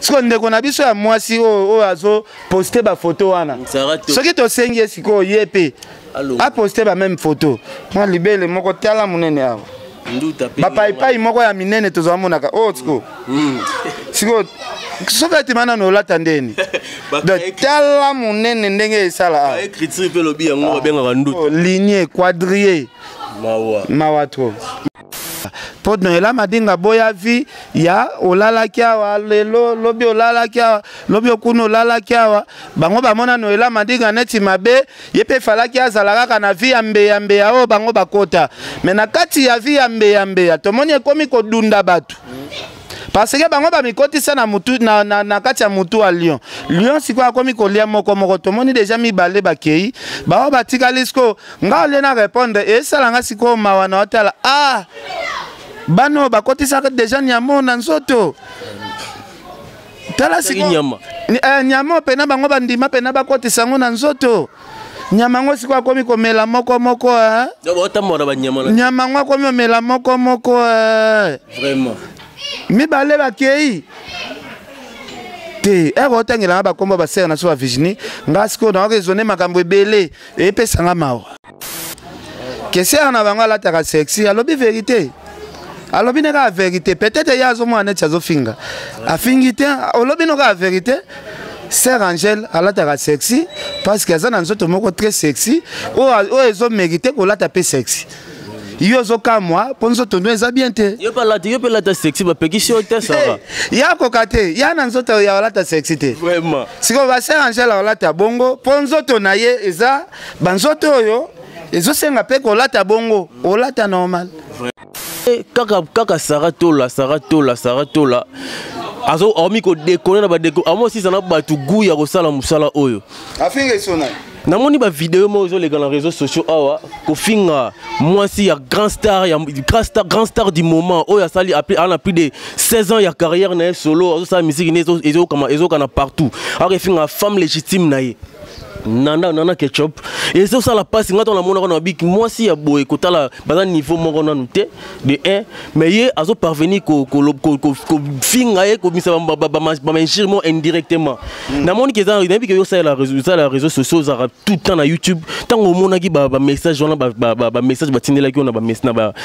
sikoyo ndeko na biso ya mwasi oyo oyo azoposte bafoto wana soki tosengi ye sikoyo ye mpe aposte bameme foto mwa libele moko tala monene awa bapaipai moko ya minene tozwa monaka oyo oh, sikoyo hmm. sikoyo soki atima nano olata ndeni tala monene ndenge esala awa ah, oh, linie quadrie mawa trop mpo noela madinga boya vi ya olalaki awa lelo lobi olalaki awa lobi okuna olalaki awa bango bamona noela madinga neti mabe ye mpe efalaki azala kaka na vi ya mbeya mbeya oyo bango bakota me na kati ya vi ya mbeya mbeya tomoni ekomi kodunda bato parce que bango bamikotisa na, mutu, na, na, na kati ya mutu ya lion lion sikoyo akomi kolia moko moko tomoni deja mibale bakei baoyo batikali sikoyo nga olie na repondre esala nga sikoyo mawa na otala ah bana oyo bakotisaka deja nyamo na nzoto tala sikoyo eh, nyama mpena bango bandima mpena bakotisa yango na nzoto nyama yango sikoyo akomi komela moko moko eh? nyama yango akomi omela moko moko eh? mibale bakei te eko eh, otangela nga bakombo basere na so bavigini nga sikoyo naoka ezone makambo ebele epesa nga mawa kesea na bango alataka sexy alobi verité alobi ne kaka verité peut-être ye azomona neti azofinga afingi te olobi no kaka verité sœur angèle alataka sexy parce que aza na nzoto moko très sexy oyo ezomérite kolata mpe sexy yo ozokamwa mpo nzoto no eza bien te yo mpe lata sexy bapekisi yo te sava eh, ya koka te ya na nzoto ya olata sexy te vraiment sikoyo baser angela olata bongo mpo nzoto na ye eza banzoto oyo ezosenga mpe kolata bongo olata normal eh, kaka kaka sara tola sara tola sara tola azo aomi kodekone na badeko amosi eza na bato gou ya kosala mosala oyo afinga esona namoni ba video moko ezoleka na réseaux sociaux awa kofinga mwasi ya grand star ya grand star, grand star du moment oyo asali ana plus de 16 ans ya carrière na ye solo azosala miziki ne ezokama ezokana partout awa efinga femme légitime na ye nanda nana ketchup ezosala mpasi ngai ntango namonaka na biki mwasi ya boye kotala baza niveau moko nanu te de 1 mais ye azo parvenir kofinga ye komisa bainjure mo indirectement hmm. namoni ke eza nayebi ke yo osalela réseau sociaux ozalaka tout temps na youtube ntango omonaki bamessage wana bamessage batindelaki yo na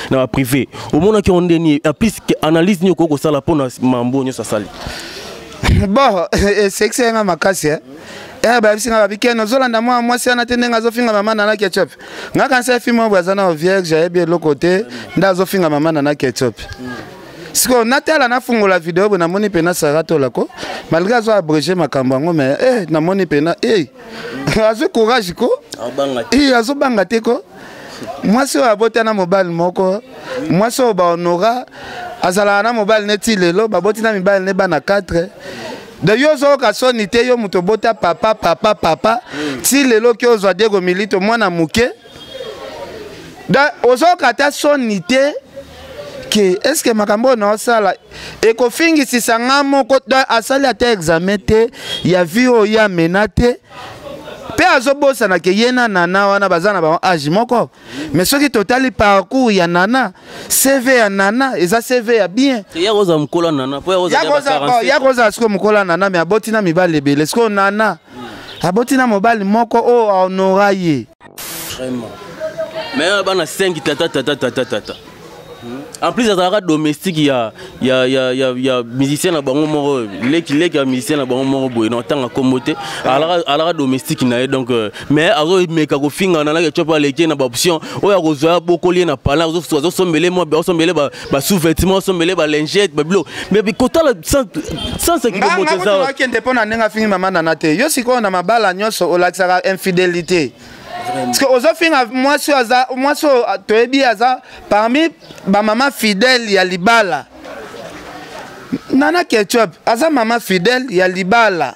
baprivé omonaki yango nde nini plus analyse nini okoki kosala mpo na mambo nyonso asali bon esekisi yanga makasi e eh, bayebisi nga babi ken ozolanda mwa mwasi wana te ndenge azofinga mama nalaki ya chef nga kanisa efi mwa boye aza na vierge ayebi eloko te nde azofinga mama na na ketchup sikoyo natala nafungola video boye namoni mpena sara tolako malgré azo abrege makambo yango me eh, namoni mpena eh. azwi courage ko eh, azobanga te ko mwasi oyo abota na mobali moko mwasi oyo bahonora azalaka na mobali neti lelo baboti na mibali ne bana 4 de yo ozoyoka soni te yo moto obota papa papa papa mm. ti lelo ki ozwa diego milito mwana moke ozoyoka ata soni te ke eske makambo oyo naosala ekofingisisa nga moko asali ata examen te ya vi oyo ye amena te mpe azobosana ke ye na nana wana baza na bango age moko mais soki totali parcours ya nana cv ya nana eza cv ya bien yakozala sikoyo mokolo ya nana mais aboti na mibali ebele sikoyo nana aboti na mobali moko oyo oh, ahonora ye mais bana 5 tata tata tata tata en plus azalaka domestique ya ya ya ya ya musicien na bango moko leki leki ya musicien na bango moko boye na otanga kombo te alaka alaka domestique na ye donc euh, mais azomeka kofinga na laki cope aleki na baoption oyo akozwa ya bokoli ye na pale azosombele mwa azosombele basous-vêtement asombele balingete babilo mais kotala sansekende mpo na ndenge afingi mama nana te yo sikoyo na mabala nyonso olakisaka infidélité Parce que ozofinga mwasi aza mwasi ah, toyebi aza parmi bamama fidèle ya libala nana ketchup aza mama fidèle ya libala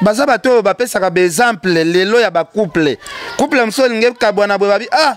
baza bato oyo bapesaka baexemple lelo ya bacouple couple mosusu olingi kabwana boye babi ah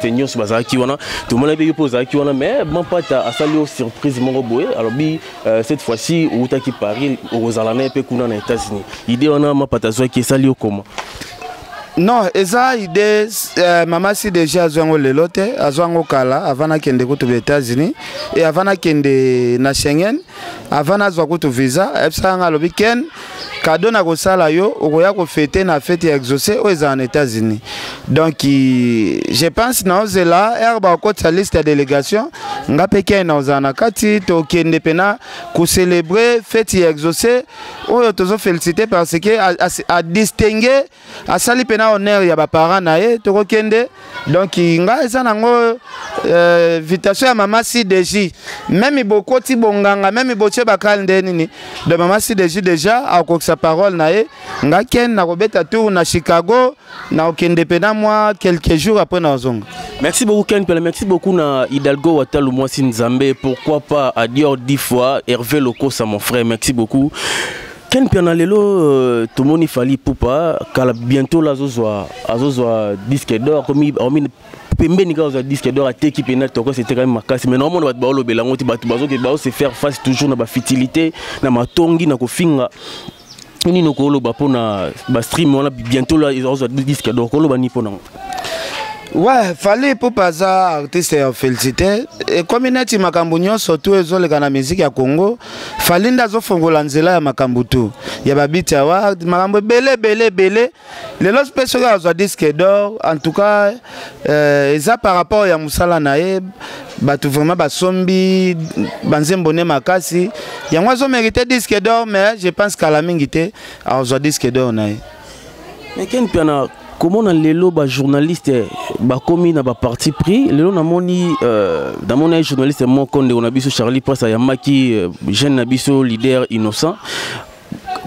te nyonso bazalaki wana tomonaki mpe yo mpe ozalaki wana mais mampata asali yo surprise moko boye alobi euh, cette fois ci outaki paris okozala naye mpe kuna na états-unis idée wana mampata azwaki esali yo koma non eza idée euh, mama si déjà azwa yango lelo te azwa yango kala avant nakende kutu ba états-unis e avant nakende na schengen avant nazwa kutu visa ayebisaka ngai alobi ken kado nakosala yo okoya kofete na fete ya exauce oyo ezala na états-unis donc je pense naozela ere bakotisa liste ya délégation nga mpe kei naozala na kati tokende mpena kocelebre fete ya exauce oyo tozofélicite parce que adistingue asali mpe na honneur ya baparent na ye tokokende donc nga eza nango euh, vitation ya mama cdj meme bokoti bonganga meme botie bakale nde nini de mama cdj déjà akokisa parole na ye nga ken nakobeta tour na chicago nakokende mpe na mwa quelques jours après nazonga merci beaucoup ken mpela merci beaucoup na hidalgo watalu mwasi nzambe pourquoi pas adior 10 fois herve lokosa mon frère merci beaucoup Ken Mpiana lelo euh, tomoni Fally Ipupa kala bientôt là azozwa azozwa disque d'or akomi akomi pembeni kaka ozwa disque d'or ateki mpena tokos etekami makasi mais naomona bato baolobela yango te bato bazoke bao se faire face toujours na bafutilité na matongi na kofinga nini okoloba mpo na bastream wana bientôt là azozwa disque d'or okoloba nini mpo nango Ouais, Fally Ipupa aza artiste ya félicité ekomi neti makambo nyonso tu ezoleka na miziki ya Congo Fally nde azofongola nzela ya makambo tu ya babiti awa makambo ebele ebele ebele lelo mpe soki azwa disque d'or en tout cas euh, eza par rapport ya mosala na ye bato vraiment basombi banzembo ne makasi yango azomerite disque d'or mais je pense kala mingi te azwa disque d'or na ye mais ken mpiana komona lelo bajournaliste bakomi na baparti pris lelo namoni euh, namoni ye journaliste moko ndeko na biso charlie prince ayambaki euh, jeune na biso leader innocent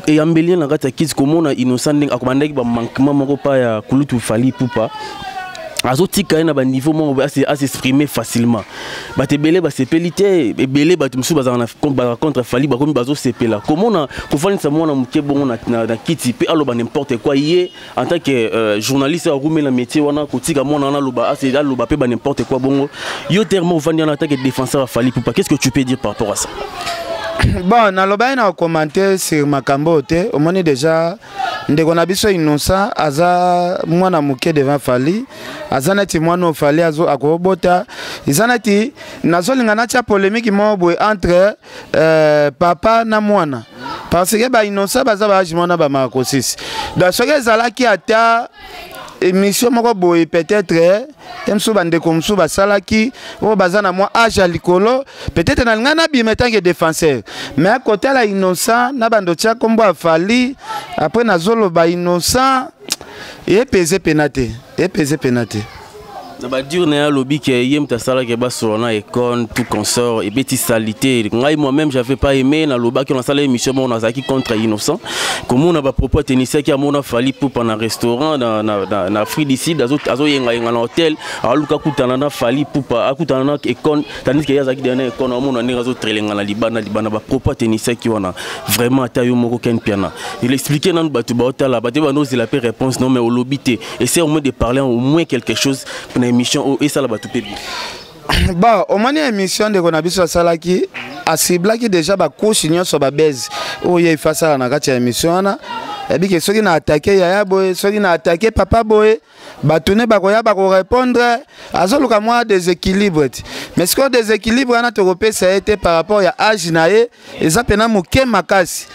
eyambeli ye na kati ya kisi komona innocent ndenge akobandaki bamankement moko pa ya kulutu fali pupa azotika ye na baniveau moko asexprime facilement bato ebele basepeli te ebele bato mosusu bazalaka contre fali bakomi bazosepela komona kofandisa mwana moke bongo na, na, na kiti mpe aloba n'importe quoi ye en tant que euh, journaliste akomi na métier wana kotika mwana wana aloba aloba mpe ba n'importe quoi bongo yo terme ofandi wana en tant que défenseur ya fali pupa qu'est-ce que tu peux dire par rapport à ça bon nalobaki na kokomante sur makambo oyo te omoni déjà ndeko na biso innocent aza mwana moke devant fali aza neti mwana oyo fali akobota eza neti nazolinga natya polémique moko boye entre euh, papa na mwana parce que bainnoncent baza baage moko na bamarakosisi donc soki ezalaki ata émission moko boye peut-être ya mosusu bandeko mosusu basalaki oyo baza na mwa age ya likolo peut-être na lingai nabima etanke défenseur mais kotala innocent na bando tia nkombo ya fali apres nazoloba innocent epeze pena te epeze pena te na badure na ye alobi ke ye moto asalaki basola na ecole tout consort ebeti salite ngai moi-même j'avais pas aimé nalobaki nasala émission moko nazalaki contre innocent komona ba propos atenisaki amona fali pupa na restaurant na, na, na, na free du sud azoyengayenga na hotel aluka akutana na fali pupa akutana na econ tandis ke ye azalaki dena econ amona ndenge azotrelenga na libanda libanda ba propos atenisaki wana vraiment ata yo moko ken piana il expliquait nanu bato baotala bato banda ozela mpe réponse non mais olobi te essaie au moins de parler au moins quelque chose na émission oyo esala bato mpe bien bon omoni émission ndeko na biso asalaki asiblaki déjà bakushi nyonso babezi oyo efa asala na kati ya émission wana ebike soki na atake yaya boye soki na atake papa boye bato ne bakoya bakorépondre azoluka mwa déséquilibre ti mais sikoyo déséquilibre wana tokopesa ye te par rapport ya age na ye eza pena moke makasi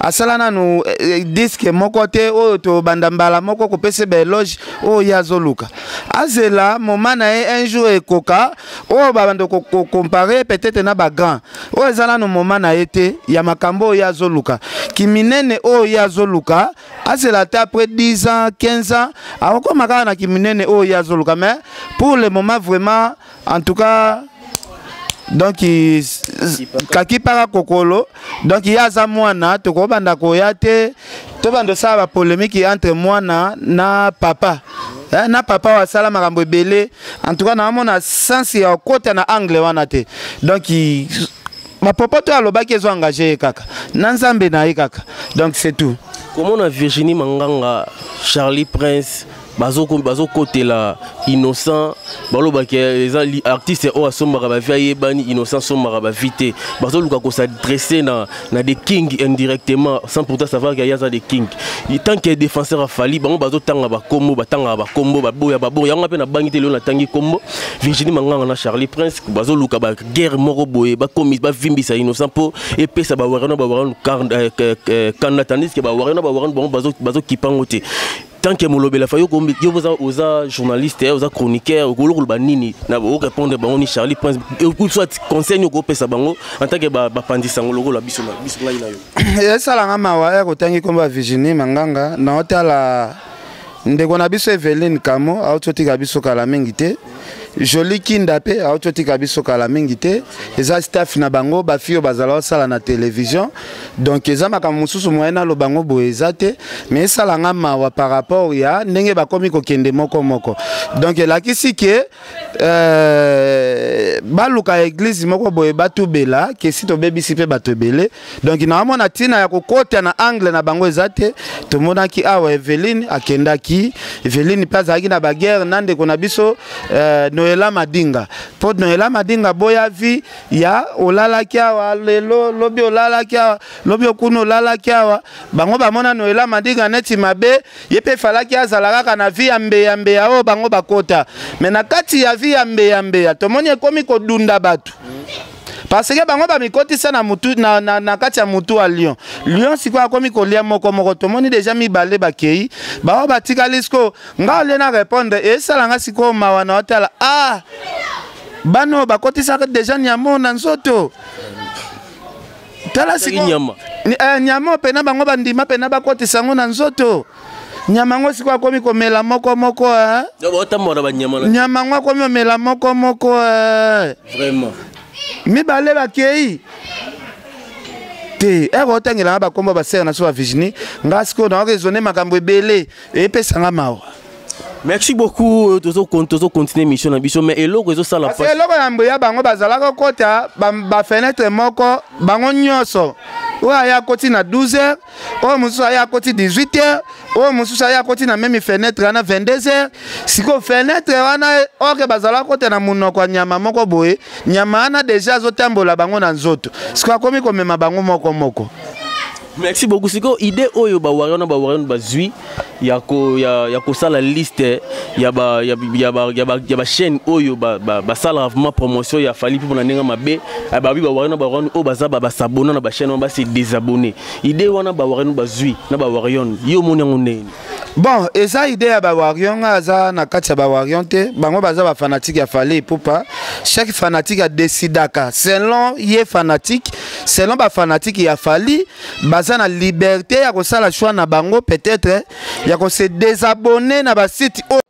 asala nanu eh, eh, diske moko te oyo tobanda mbala moko kopesa baeloge oyo ye azoluka azela moma na ye un jour ekoka oyo babanda kokompare peut-être na bagrand oyo eza nanu moma na ye te ya makambo oyo ye azoluka kiminene oyo ye azoluka azela ata après 10 ans 15 ans akokoma kaka na kiminene oyo ye azoluka mais pour le moment vraiment en tout cas donc kakipaka kokolo donc ye aza mwana tokobanda koya te tobanda osala bapolemiki entre mwana na papa eh, na papa oyo asala makambo ebele en tout cas naamona sense ya okota na angle wana te donc bapopoto alobaki ezo engage ye kaka na nzambe na ye kaka donc c'est tout komona virginie manganga charlie prince bazokotela innocent balobaki eza artiste oyo asombaka bavi ayebani innocent asombaka bavi te bazoluka kosadresse na, na the king indirectement sans pourtant savoir ke ye aza the king tant ke défenseur afali bango bazotanga bakombo batangaka bakombo baboya baboya yango mpe nabangi te lelo natangi kombo virginie manganga na charlie prince bazoluka baguerre moko boye bavimbisa innocent mpo epesa bawarano bawarano kanda tandis ke bawarano bawarano bango bazokipa yango te tant que molobela fa yo kombi yo boza oza journaliste oza chroniqueur okolo koloba nini na bo répondre bango ni Charlie Prince ou soit conseil nyoko pesa bango en tant que ba ba pandisa ngo lokola biso na biso ngai na yo ya sala nga mawa ya kotangi komba Virginie Manganga na otala ndeko na biso Eveline Kamo autotika biso kala mingi te Jolie Kinda pe auti otika biso kala mingi te eza staff na bango ba fille bazala osala na télévision donc eza makambo mosusu moyen na lobango boye eza te mais esala nga mawa par rapport ya ndenge bakomi kokende moko moko donc elakisi ke euh, baluka église moko boye batubela kesi tobebisi pe bato ebele donc naamona ntina ya kokota na angle na bango eza te tomonaki awa eveline akendaki eveline mpe azalaki na baguerre na ndeko na biso euh, noela madinga mpo noela madinga boya vi ya olalaki awa lelo lobi olalaki awa lobi okuna olalaki awa bango bamona noela madinga neti mabe ye mpe efalaki azala kaka na vi ya mbeya mbeya oyo bango bakota me na kati ya vi ya mbeya mbeya tomoni ekomi kodunda bato parce que bango bamikotisa na, mutu, na, na, na kati ya motu ya lion lion sikoyo akomi kolia moko moko tomoni deja mibale bakei bango batikali sikoyo nga olie na répondre esala nga sikoyo mawa na otala ah bana oyo bakotisaka deja nyamo na nzoto tala sikoyo nyama eh, nyama mpe na bango bandima mpe na bakotisa yango na nzoto nyama yango sikoyo akomi komela moko moko eh? nyama yango akomi omela moko moko eh? mibale bakei te eko otangela nga bakombo ya basere na so ya virginie nga sikoyo nayoka ezone makambo ebele epesa nga mawa merci beaucoup euh, tozo tozo continuer mission na biso mais eloko ezo sala pas eloko ya mboya bango bazalaka kota ba fenêtre moko bango nyoso oyo aya koti na 12h oyo mosusu aya akoti 18 heures oyo mosusu aya akoti na memi fenetre wana 22 heures sikoyo fenetre wana eh, oke bazala kota na monoko ya nyama moko boye nyama wana deja azotambola bango na nzoto sikoyo akomi komema bango moko moko merci beaucoup sikoyo idée oyo bawario na bawario bazwi ya ko ya, ya kosala liste ya ba ya, ya ba ya ba, ya ba chaîne oyo ba, ba, ba sala vraiment promotion ya Fally Ipupa na ndenge mabe eh, ba bi ba warino ba warino oyo baza ba ba s'abonner na ba chaîne ba se désabonner idée wana ba warino ba zui na ba warion yo moni yango ndenge bon eza idée ya ba warion aza na kati ya ba warion te bango baza ba fanatique ya Fally Ipupa chaque fanatique a décidaka selon ye fanatique selon ba fanatique ya Fally baza na liberté ya kosala choix na bango peut-être ya ko se désabonner na ba site oyo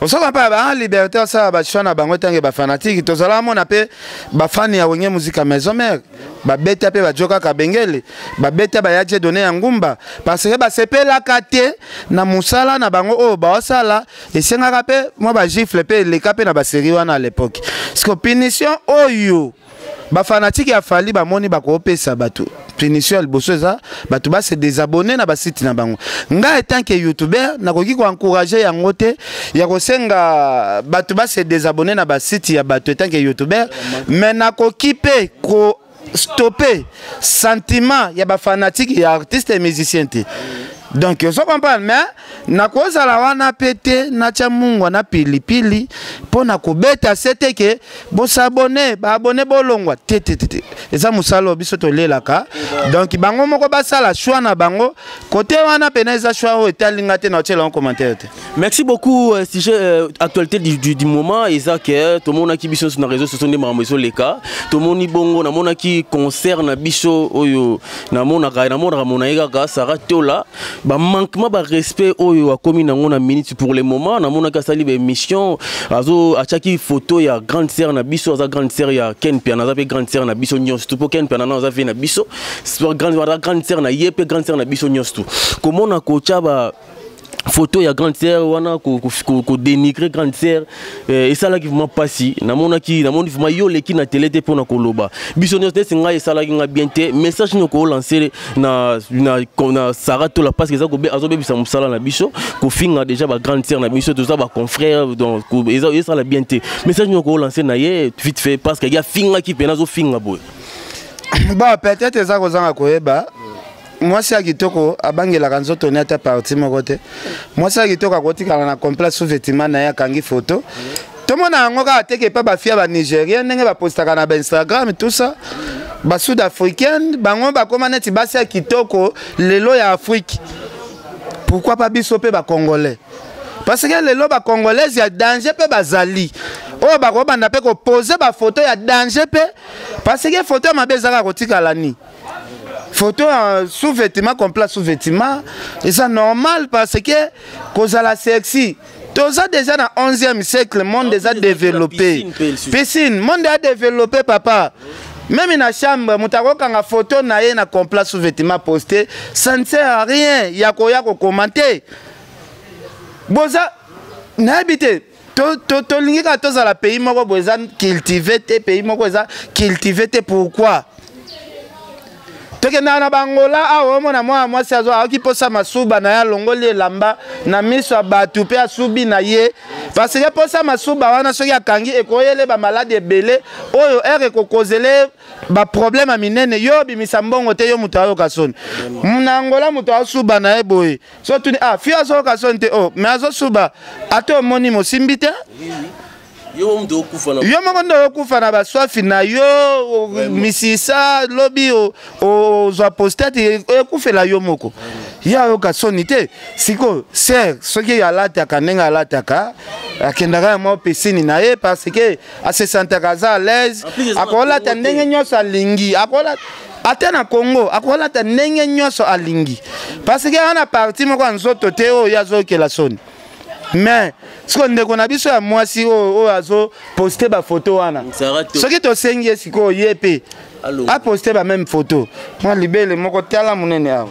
osoka mpe ba liberté asala bachoix na bango ntange bafanatiki tozalaka mona mpe bafani ya wenge muzika maison mare babeta mpe bajokaka bengele babeta baya je donne ya ngumba parce que basepelaka te na mosala na bango oyo baosala esengaka mpe mwa bagifle mpe eleka mpe na baserie wana à l'époque siko punition oyo ba fanatique ya Fally bamoni bakopesa bato punition ya liboso eza bato ba se désabonner na ba site na bango ngai etant que youtubeur nakoki ko encourager yango te ya kosenga bato ba se désabonner na ba site ya bato etant que youtubeur mais nakoki pe ko stopper sentiment ya ba fanatique ya artiste et musicien te donc ozo comprendre mais nakozala wana mpe te natya mungwa na pilipili mpo na kobeta se te ke bosabone baabone bolongwa te te te te eza mosala oyo biso tolelaka donk bango moko basala shoi na bango kote wana mpena eza shoi oyo etali nga te na otyela yango commentaire te merci beaucoup euh, sujet euh, actualité du, du, du moment eza ke tomonaki biso nyonso na réseau soso nde makambo ezoleka tomoni bongo namonaki concert na biso oyo namonaka namonaka mona ye kaka sara tola bamanquement barespect oyo akomi nango na minute pour le moment namonaki asali baémission azo atiaki photo ya grande sœur na biso aza grande sœur ya ken piana aza mpe grande sœur na biso nyonso tu mpo ken piana na aza vie na biso aza grande sœur na ye mpe grande sœur na biso nyonso tu komona kotya ba photo ya grande sœur wana kodenigre grande sœur eh, esalaki vraimen mpasi namonaki namoni vraimen yo oleki na tele te mpo na koloba biso nyonso neti ngai esalaki ngai bien te message nini okolanse na, na, na sara tola parce que eza azobebisa mosala na biso kofinga déjà bagrande sœur na biso toza baconfrère donc esala bien te message nini okolanse na ye vite fait parce que ye afingaki mpena azofinga boye ba peut-être eza kozanga koyeba mwasi ya kitoko abangelaka nzoto ne ata parti moko te mwasi ya kitoko akotikala na complet sous vêtement na ye akangi photo tomona yango kaka teke epa bafi ya banigérien ndenge bapostaka na bainstagram tout ça basud africaine bango bakóma neti basi ya kitoko lelo ya afrique pourquoi pas biso mpe bacongolais parce que lelo bacongolaise ya danger mpe bazali oyo bakobanda mpe kopose bafoto ya danger mpe parce que foto ya mabe ezalaka kotikala nini photo ya sous-vêtement complet sous-vêtement eza normal parce que kozala sexy toza déjà na 11e siècle monde ah, eza développé piscine monde a développé papa meme na chambre moto akokanga foto na ye na complat sous vêtement posté ça ne sert à rien ya koya kokomante boza nayebi te tolingi kaka tozala pays moko boye eza cultive te pays moko eza cultive te pourquoi tokendaka na bangola awa omona mwana mwasi azo aoki mposa masuba na ye alongoli elamba na miso ya bato mpe asubi na ye paseke mposa masuba wana soki akangi ekoyele bamaladi ebele oyo ere ekokozele baproblème ya minene yo obimisa mbongo te yo moto ayoka soni na angola moto aosuba na ye boye so tuni ah fi azoyoka soni te oh mais azosuba ata omoni mosimbi te yo moko nde oyokufa na baswafi na yo misisa lobi ozwa postate ekufela yo moko ye ayoka soni te sikoyo ser soki alataka ndenge alataka akendaka ya mwa pisini na ye parce que asesantaka aza alaise akolata ndenge nyonso alingi akolata ata na congo akolata ndenge nyonso alingi parce que wana parti moko ya nzoto te oyo ye azokela soni mais siko ndeko na biso ya mwasi oyo oyo azoposte bafoto wana soki tosengi ye sikoyo ye mpe aposte bameme foto mwa libele moko tala monene awa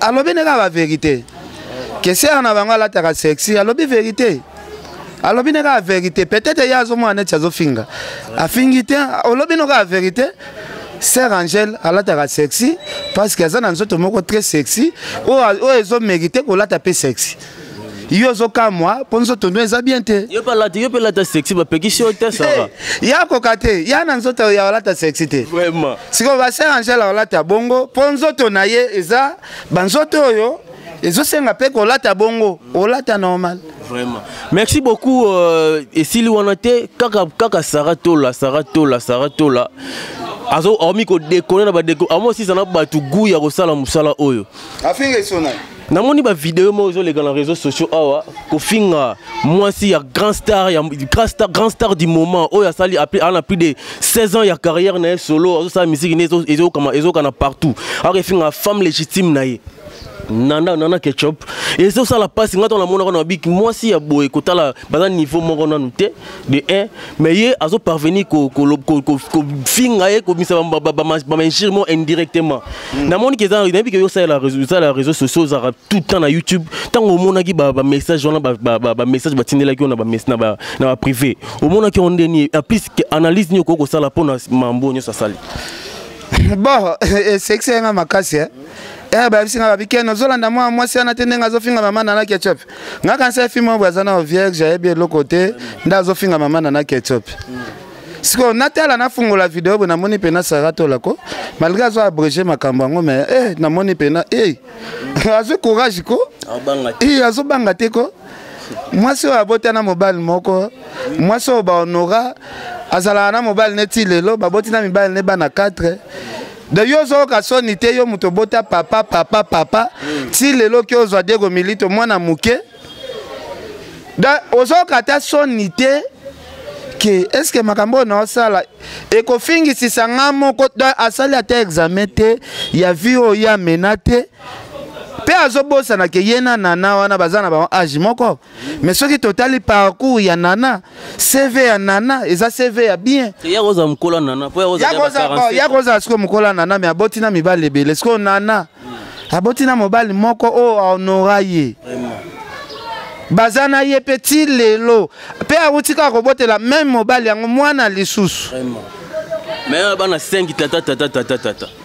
alobi nde kaka baverité kesere na bango alataka sexy alobi verité alobi nde kaka verité peut-être ye azomona neti azofinga afingi te olobi no kaka verité sœur angèle alataka sexy parce que aza na nzoto moko très sexy oyo ezomérite kolata mpe sexy yo ozokamwa mpo nzoto no eza bien te yo mpe olata sexy bapekisi yo te sava eh, ya koka te ya na nzoto ya olata sexy te vraiment sikoyo baser angela olata bongo mpo nzoto na ye eza banzoto oyo ezosenga mpe kolata bongo olata normal vraiment merci beaucoup euh, esili wana te kaka kaka sara tola sara tola sara tola azo aomi kodekone na badeko amosi eza na bato gou ya kosala mosala oyo afinga esona namoni ba video moko ezoleka na réseaux sociaux awa kofinga mwasi ya grand star ya grand star, grand star du moment oyo asali ana plus de 16 ans ya carrière na ye solo azosala miziki ne ezokama ezokana partout awa efinga femme légitime na ye nanda nana ketchup ezosala mpasi ngai ntango namonaka na biki mwasi ya boye kotala baza niveau moko nanu te de 1 mais ye azo parvenir kofinga ye komisa bainjure mo indirectement hmm. namoni ke eza nayebi ke yo osalela réseau sociaux ozalaka tout temps na youtube ntango omonaki bamessage wana bamessage batindelaki yo na baprivé omonaki yango nde nini plus analyse nini okoki kosala mpo na mambo nyonso asali bon esekisi eh, eh, yanga makasi e eh. bayebisi nga babikeno ozolanda mwa mwasi wana te ndenge azofinga mama nalaki ya chef nga kanisa efi mwa boye aza na vierge ayebi eloko te nde azofinga mama na na ketchup sikoyo natala nafungola video boye namoni mpena sara tolako malgré azo abrege makambo yango me eh, namoni mpena eh. azwi courage ko eh, azobanga te ko mwasi oyo abota na mobali moko mwasi oyo bahonora azalaka na mobali neti lelo baboti na mibali ne bana 4 de yo ozoyoka soni te yo moto obota papa papa papa mm. ti lelo ki ozwa diego milito mwana moke ozoyoka ata soni te ke eske makambo oyo naosala ekofingisisa nga moko asali ata examen te ya vi oyo ye amena te mpe azobosana ke ye na nana wana baza na bango age moko mais soki totali parcours ya nana cv ya nana eza cv ya bien yakozala mokola nana yakozala sikoyo mokola nana mais aboti na mibali ebele sikoyo nana aboti na mobali moko oyo oh, ahonora ye baza na ye mpe ti lelo mpe awuti kaka kobotela meme mobali yango mwana lisusu mais bana 5 tata tata tata tata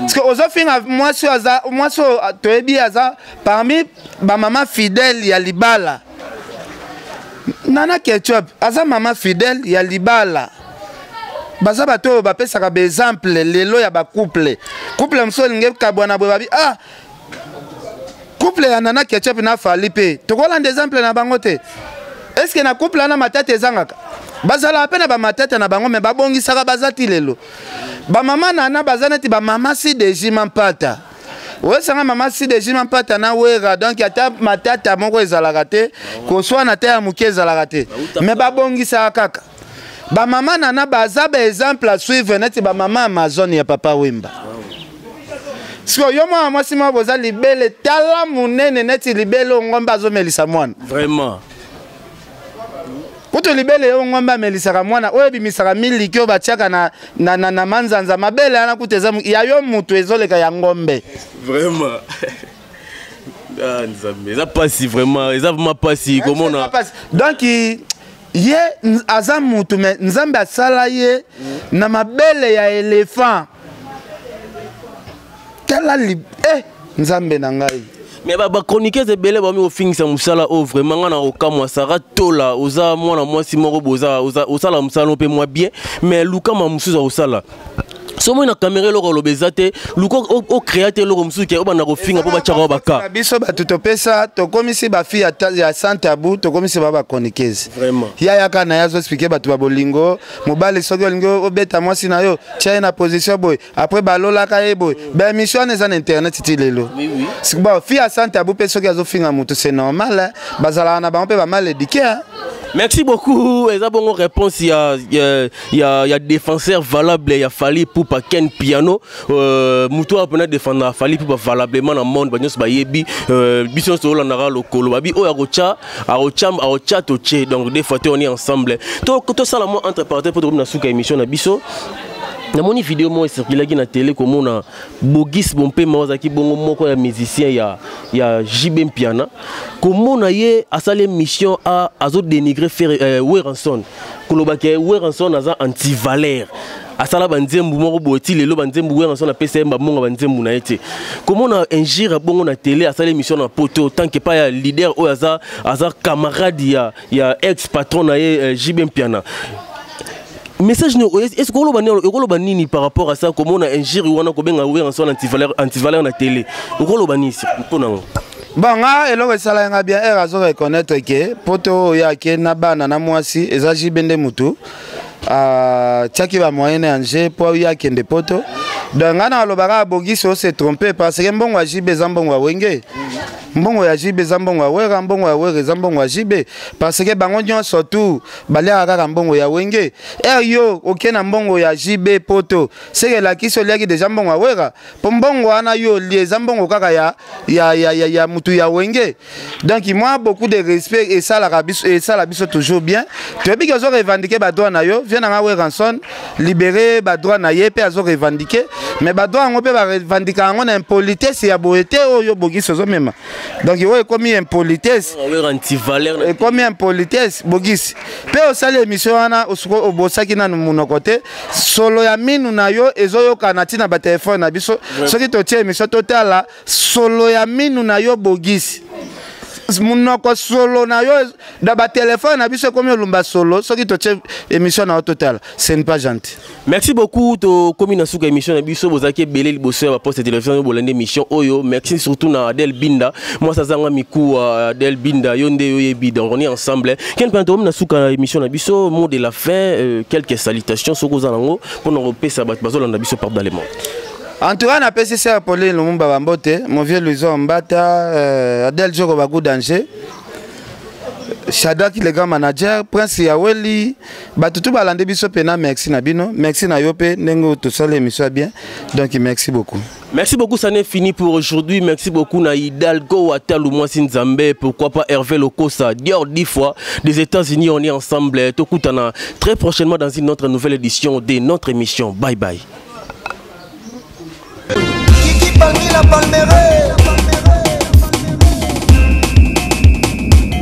Parce que ozo finga mwasi aza mwasi ah, toyebi aza parmi ba maman fidèle ya libala. Nana Ketchup aza maman fidèle ya libala. baza bato oyo bapesaka baexemple lelo ya bacouple couple mosusu olingi kabwana boye babi ah couple ya nana ketchup na fali mpe tokolanda exemple na bango te est ce que na couple wana matata ezangaka bazalaka mpe na bamatata na bango me babongisaka baza ti lelo bamama nana baza neti bamama sideji mampata oyesanga mama sideji mampata na wera donk ata matata moko ezalaka te koswana te ya moke ezalaka te me babongisaka kaka ba mama nana baza ba exemple à suivre neti ba mama amazon ya papa wemba siko yo mwana mwasi moko boza libele tala monene neti libele ongombe azomelisa mwana vraiment kutu libele yo ngombe amelisaka mwana oyo ebimisaka miliki oyo batiaka na, na, na, na manzanza mabele wana kutu eza ya yo motu ezoleka ya ngombe vraiment ah, nzambe eza mpasi vraiment eza vraiment mpasi komona donc ye aza mutu me nzambe asala ye mm. na mabele ya elephant tala li eh, nzambe na ngai mais bachroniqueuse ebele bami kofingisa mosala oyo oh, vraiment ngai na kokamwa sara tola oza mwana mwasi moko boza osala mosala no mpe mwa bien mais lukama mosusu akosala so omoni na kamera eloko oloba eza te luka ocrea te eloko mosusu ke obanda kofinga mpo batyaka wa baka biso bato topesa tokomisi bafi ya sans tabou tokomisi ba bakonikese yayaka na ye azoexplike bato ba bolingo mobali soki olingi obeta mwasi na yo tya ye na position boye après balolaka ye boye baémission wana eza na internet ti lelo bon fi ya sans tabou mpe soki azofinga motu c'est normal bazalaka na bango mpe bamale edike merci beaucoup eza bongo réponse ya ya, ya défenseur valable ya Fally Poupa Ken Piano euh, mutu oyo mpena défendre Fally Poupa valablement na monde banyoso bayebi euh, biso nyonso tolandaka lokolo babi oyo akotya akotya akotya totye donc des fois te on est ensemble tosala mwa entre parenthèse mpo tokomi na suka émission na biso namoni video moko esirkulaki na tele komona bogis bompema oyo azalaki bongo moko ya musicien ya, ya jb mpiana komona ye asali émission azodenigre euh, weranson koloba ke werrason aza antivaleur asala banzembu moko boye ti lelo banzembu werrason apesa ye mbabonga banzembu na ye te komona ingire bongo na tele asala émission na poto tanke epai ya leader oyo aza, aza camarade ya, ya ex patron na ye eh, jb mpiana message nini eske okoloba nini okoloba nini par rapport à ça komona injure wana kobenga werrason antivaleur antivaleur na tele okoloba nini mpo nango bon nga eloko esalaki nga bien ere azo reconnaître ke poto oyo yake na bana na mwasi eza jibe nde motu atiaki ah, bamoyen na yange mpo ye akende poto donc ngai nalobaka abogisi ose trompe parce que mbongo ya jibe eza mbongo ya wenge mbongo ya jibe eza mbongo ya wera mbongo ya wera eza mbongo ya jibe parce que bango nyonso tu baliaka kaka mbongo ya wenge er yo oke na mbongo ya jibe poto seke elakisi oliaki deja mbongo ya wera po mbongo wana yo olie eza mbongo kaka ya, ya, ya, ya, ya mutu ya wenge donc moi beaucoup de respect esalaka biso esala biso toujours bien toyebi ke ozo revendiquer badroit na yo vie nanga weranson libere badroit na ye mpe azo revendiquer mais badroit yango mpe barevendika yango na impolitesse ya boye te oyo obogisi ozomema donc oyo ekomi impolitesse ah, ekomi impolitesse bogisi mpe osali emission wana obosaki nanu monoko te solo ya minu na yo ezoyokana ntina batelefone na biso soki totie emission totala solo ya minu na yo bogisi munoko solo na yo na batelefone na biso ekomi olumba solo soki totie émission na yo totala ce n'est pas gentil merci beaucoup tokomi na suka émission na biso bozalaki ebele liboso ya baposte ya télévision oyo bolandi émission oyo merci surtout na adel binda Moi ça zanga mikuwa del binda yo nde yo yebi donc on est ensemble. Ken panto na suka émission na biso mot de la fin euh, quelques salutations soko za nango pour nous repesa bat bazo landa biso par dans le monde. En tout cas, na pesi sœur Pauline Lumumba Bambote, mon vieux Louison Mbata, euh, Adel Djoko Bagou Danger, Shadak le grand manager, Prince Yaweli, bato tout balande biso pena merci na bino, merci na yo pe ndenge tosala émission bien. Donc merci beaucoup. Merci beaucoup, ça n'est fini pour aujourd'hui. Merci beaucoup, na Hidalgo, Atal, Mouassin Nzambe, pourquoi pas Hervé Locosa, Dior, 10 fois, des États-Unis, on est ensemble. Tokutana, très prochainement dans une autre nouvelle édition de notre émission. Bye bye. la palmeraie